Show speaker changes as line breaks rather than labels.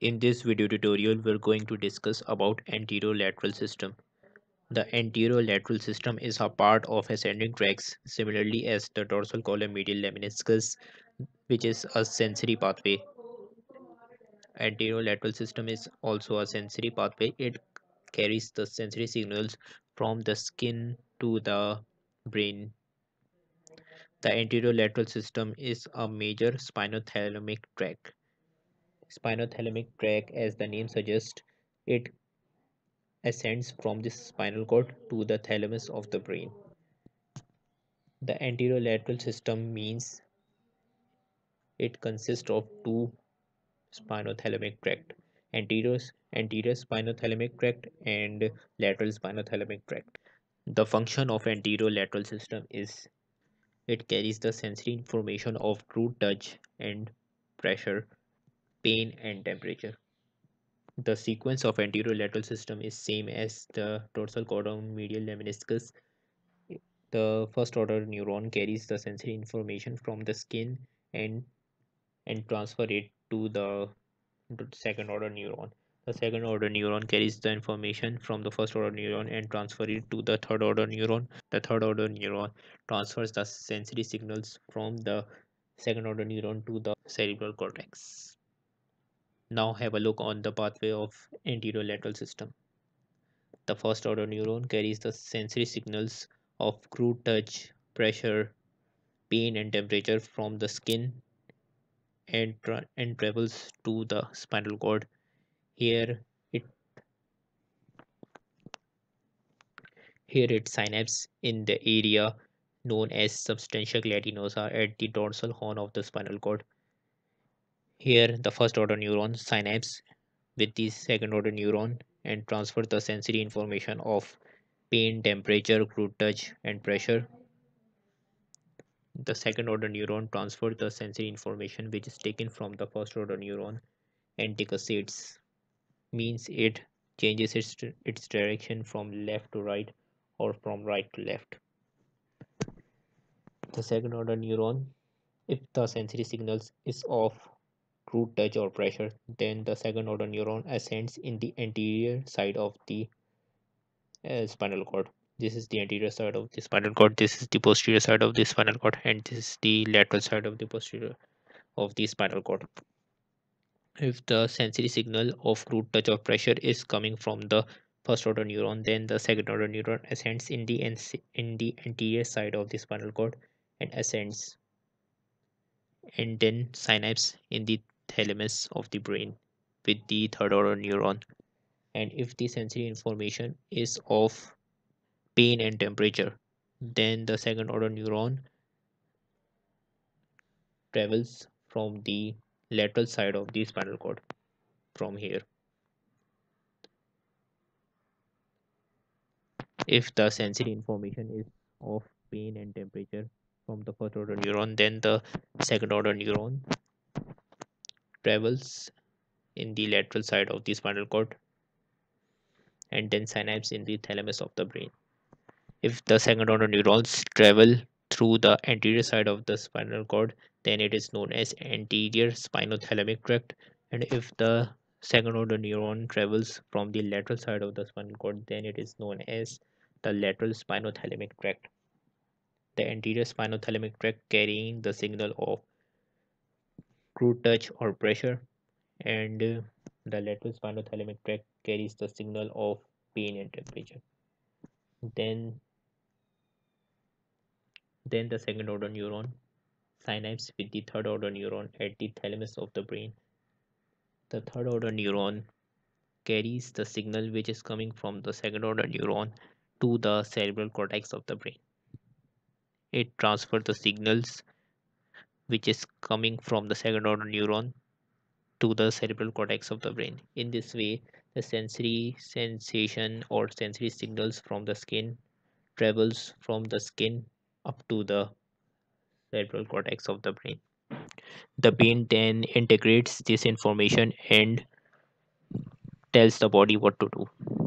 In this video tutorial, we're going to discuss about anterolateral system. The anterolateral system is a part of ascending tracts, similarly as the dorsal column medial lemniscus, which is a sensory pathway. Anterolateral system is also a sensory pathway. It carries the sensory signals from the skin to the brain. The anterolateral system is a major spinothalamic tract spinothalamic tract as the name suggests it ascends from the spinal cord to the thalamus of the brain. The anterolateral system means it consists of two spinothalamic tract anterior anterior spinothalamic tract and lateral spinothalamic tract. The function of anterolateral system is it carries the sensory information of crude touch and pressure pain and temperature. The sequence of anterolateral system is same as the dorsal column medial lemniscus. The first order neuron carries the sensory information from the skin and and transfer it to the second order neuron. The second order neuron carries the information from the first order neuron and transfer it to the third order neuron. The third order neuron transfers the sensory signals from the second order neuron to the cerebral cortex. Now have a look on the pathway of anterolateral system. The first order neuron carries the sensory signals of crude touch, pressure, pain and temperature from the skin and, tra and travels to the spinal cord. Here it here it synapses in the area known as substantia gelatinosa at the dorsal horn of the spinal cord. Here the first order neuron synapse with the second order neuron and transfer the sensory information of pain, temperature, crude touch and pressure. The second order neuron transfer the sensory information which is taken from the first order neuron and decussates means it changes its, its direction from left to right or from right to left. The second order neuron if the sensory signals is of crude touch or pressure, then the second order neuron ascends in the anterior side of the uh, spinal cord. This is the anterior side of the spinal cord, this is the posterior side of the spinal cord, and this is the lateral side of the posterior of the spinal cord. If the sensory signal of crude touch or pressure is coming from the first order neuron, then the second order neuron ascends in the in the anterior side of the spinal cord and ascends and then synapse in the thalamus of the brain with the third order neuron. And if the sensory information is of pain and temperature then the second order neuron travels from the lateral side of the spinal cord from here. If the sensory information is of pain and temperature from the first order neuron then the second order neuron travels in the lateral side of the spinal cord and then synapse in the thalamus of the brain. If the second order neurons travel through the anterior side of the spinal cord, then it is known as anterior spinothalamic tract. And if the second order neuron travels from the lateral side of the spinal cord, then it is known as the lateral spinothalamic tract. The anterior spinothalamic tract carrying the signal of crude touch or pressure and uh, the lateral spinothalamic tract carries the signal of pain and temperature. Then then the second order neuron synapse with the third order neuron at the thalamus of the brain. The third order neuron carries the signal which is coming from the second order neuron to the cerebral cortex of the brain. It transfers the signals which is coming from the second order neuron to the cerebral cortex of the brain. In this way, the sensory sensation or sensory signals from the skin travels from the skin up to the cerebral cortex of the brain. The brain then integrates this information and tells the body what to do.